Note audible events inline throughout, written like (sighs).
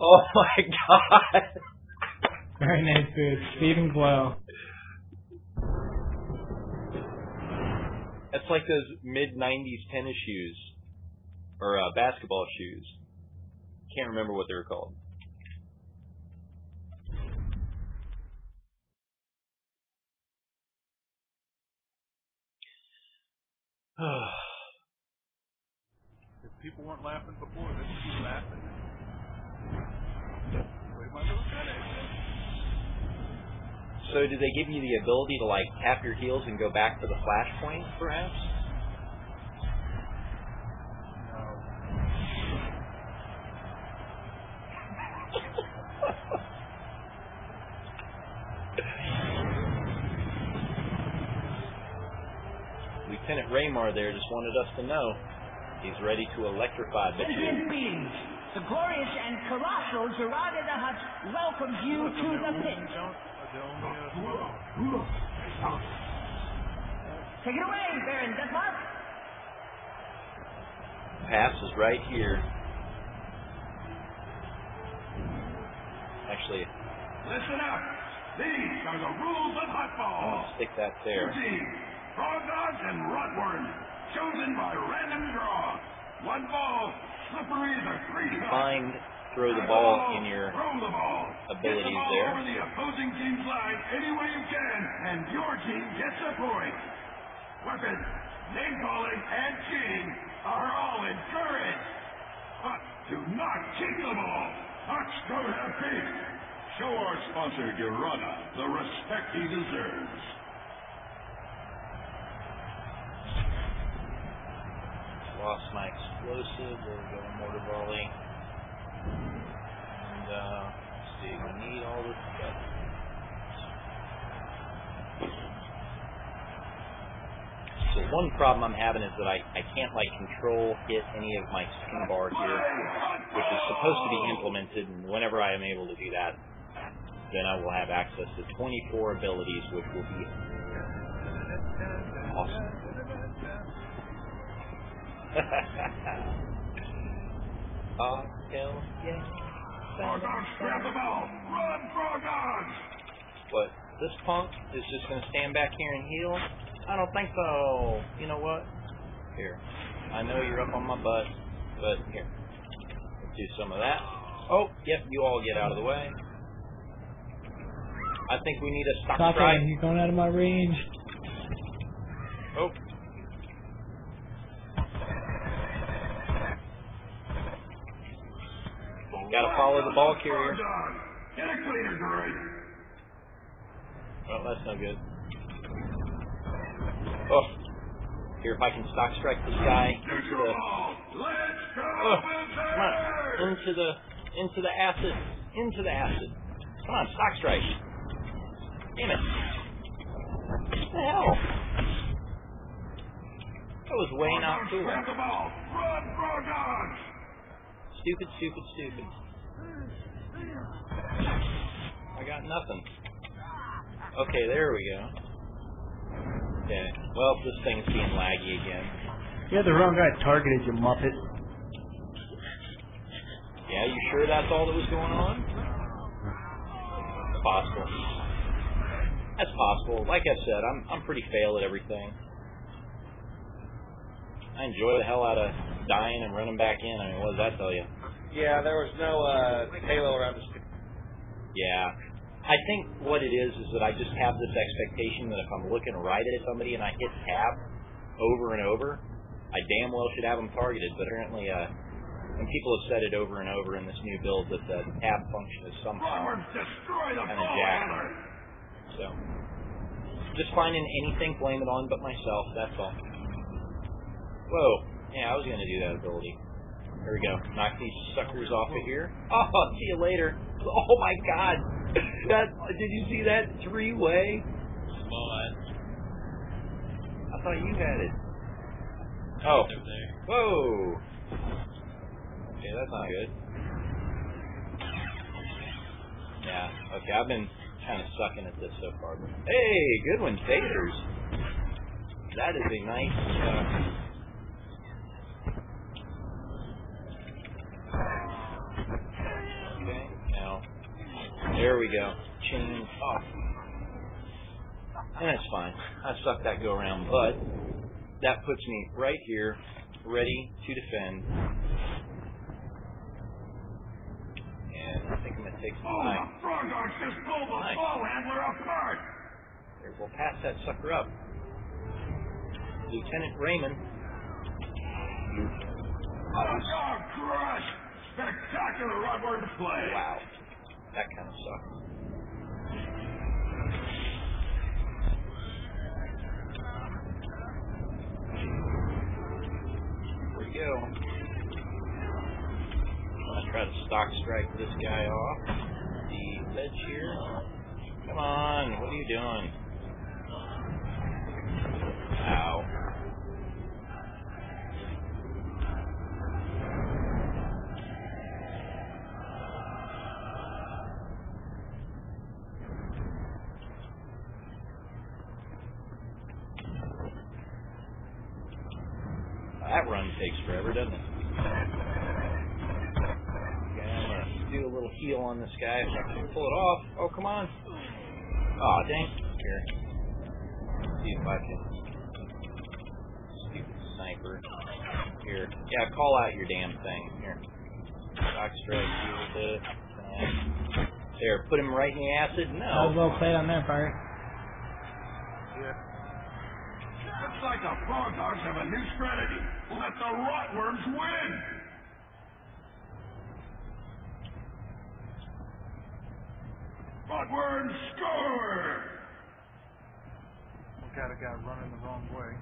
Oh my god. Very nice boots. Speed and glow. That's like those mid '90s tennis shoes or uh, basketball shoes. Can't remember what they were called. (sighs) If people weren't laughing before, they should be laughing. Wait, my little finish. So, do they give you the ability to like tap your heels and go back to the flashpoint, perhaps? Lieutenant Raymar there just wanted us to know. He's ready to electrify the beings, the glorious and colossal Gerardo the Hutt welcomes you to the pit. Take it away, Baron Detmar. Pass is right here. Actually, Listen up. These are the rules of Huttball. stick that there. Team, Frog Dogs and Rotworm, chosen by random draw. One ball, Find, throw the ball in your abilities there. over the opposing team's line any way you can, and your team gets a point. Weapons, name calling, and cheating are all encouraged. But do not kick the ball. Hutts don't have feet. Show our sponsor, Urana, the respect he deserves. Lost my explosive. There we go, mortar volley. And uh, let's see, we need all this stuff. So one problem I'm having is that I, I can't like control hit any of my spin bar here, which is supposed to be implemented, and whenever I am able to do that, then I will have access to 24 abilities, which will be awesome. Oh, hell yeah. Frog Dogs, grab the ball. Run, Frog Dogs. But this punk is just going to stand back here and heal? I don't think so. You know what? Here. I know you're up on my butt, but here. Let's do some of that. Oh, yep, you all get out of the way. I think we need a stock Stop strike. it. You're going out of my range. Oh. Gotta follow the uh, ball carrier. Get a cleaner, Droid. Well, that's no good. Oh. Here, if I can stock strike this guy into the ball. Let's go, Oh, come on. Into the into the acid. Into the acid. Come on, stock strike. Damn it. What the hell? That was way not cool. grab the ball. Run, Frog Dogs. Stupid, stupid, stupid. I got nothing. Okay, there we go. Okay. Well, this thing's being laggy again. You had the wrong guy targeted, you muppet. Yeah, you sure that's all that was going on? Possible. That's possible. Like I said, I'm I'm pretty fail at everything. I enjoy the hell out of dying and running back in. I mean, what does that tell you? Yeah, there was no uh, halo around the stick. Yeah. I think what it is is that I just have this expectation that if I'm looking right at somebody and I hit tab over and over, I damn well should have them targeted. But apparently, uh, and people have said it over and over in this new build that the tab function is somehow Rotworms, destroy the kind of jacked. So, just finding anything, blame it on but myself. That's all. Whoa. Yeah, I was gonna do that ability. There we go. Knock these suckers off of here. (laughs) Oh, see you later. Oh my God. That did you see that three way? I thought you had it. Oh. Whoa. Okay, that's not good. Yeah. Okay, I've been kind of sucking at this so far. But hey, good one, tasers. That is a nice. Uh, There we go. Chain off. Oh. And that's fine. I sucked that go around, but that puts me right here, ready to defend. And I think I'm going to take some Oh, time. the frog dogs just pulled the Nice. ball handler apart. Here, we'll pass that sucker up. Lieutenant Raymond. Dog crush. Spectacular rubber play. Wow. That kind of sucks. Here we go. I'll try to stock strike this guy off. The ledge here. Come on, what are you doing? Ow. That run takes forever, doesn't it? Okay, I'm gonna do a little heel on this guy if I can pull it off. Oh, come on. Aw, dang. Here. See if I can. Stupid sniper. Here. Yeah, call out your damn thing. Here. Shock strike, heal a bit. Nice. There, put him right in the acid? That No. was well played on their part. Yeah. Looks like the frog dogs have a new strategy. Let the rotworms win. Rotworms score. We got a guy running the wrong way.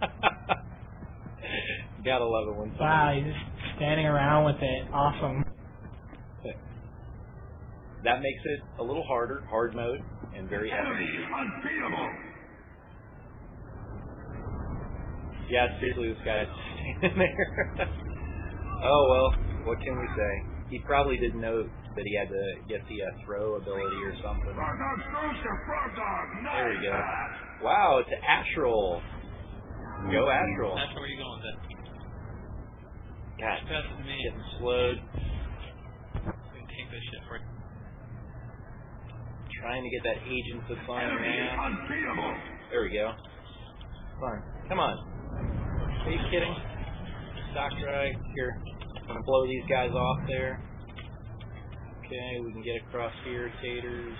(laughs) Gotta love it when Wow, somebody he's just standing around with it. Awesome. That makes it a little harder, hard mode, and very Enemy epic. unbeatable. Yeah, seriously, this guy's (laughs) standing there. oh well, what can we say? He probably didn't know that he had to get the uh, throw ability or something. Frog dog throws to frog dog. Nice There we go. pass. Wow, it's Astral. Go Astral. That's where you're going with that. God, Pass it to me. getting slowed. Gonna take this shit for. Trying to get that agent to sign Enemy There we go. Come on. Come on. Are you kidding? Stock strike. Here. I'm Gonna blow these guys off there. Okay, we can get across here. Taters.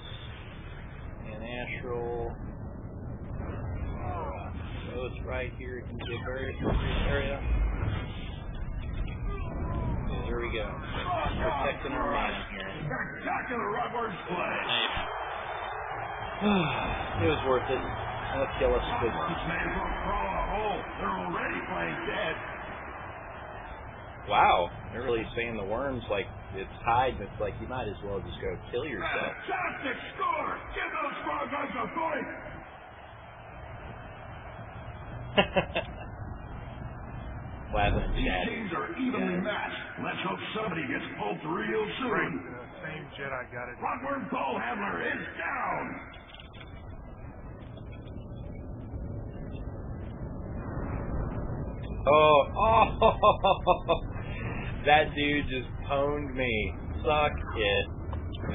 And Astral. Uh, so it's right here. It can be a very appropriate area. There we go. Protecting our man here. Spectacular rotworms play. (sighs) it was worth it. Let's kill us good one. These men will crawl a hole. They're already playing dead. Wow, they're really saying the worms like it's tied. and It's like you might as well just go kill yourself. Fantastic score. Give those frog dogs a point. Laughing and These teams are evenly matched. Let's hope somebody gets pulped real Great. soon. The same Jedi got it. Rotworm ball handler is down. Oh, oh, (laughs) that dude just pwned me. Suck it,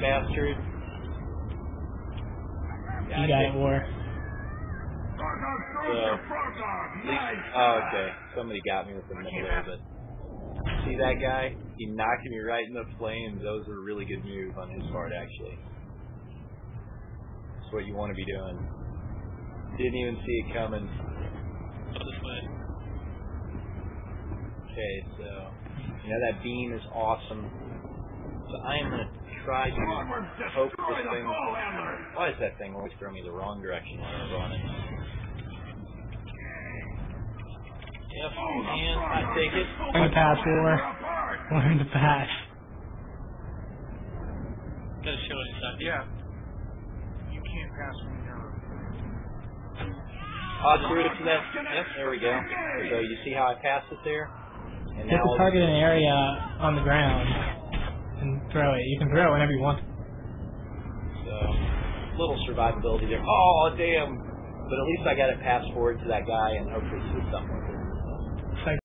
bastard. You got it, War. Frog dog throws Yeah. to frog dog. Nice. Oh, okay. Somebody got me with the middle there, but see that guy? He knocked me right in the flames. That was a really good move on his part, actually. That's what you want to be doing. Didn't even see it coming. Go this way. Okay, so you know that beam is awesome. So I am gonna try to Rotworms hope destroy this thing. Why does that thing always throw me the wrong direction when I'm running? Yep, Oh, and I take it. just pulled Learn to pass, ball Wheeler. handler apart. Learn to pass. Gotta show it inside. Yeah. You can't pass me you're. I'll screw it to that. Yep, there we go. So you see how I passed it there? And to now target an area on the ground and throw it. You can throw it whenever you want. So, little survivability there. Oh, damn. But at least I got it passed forward to that guy and hopefully he with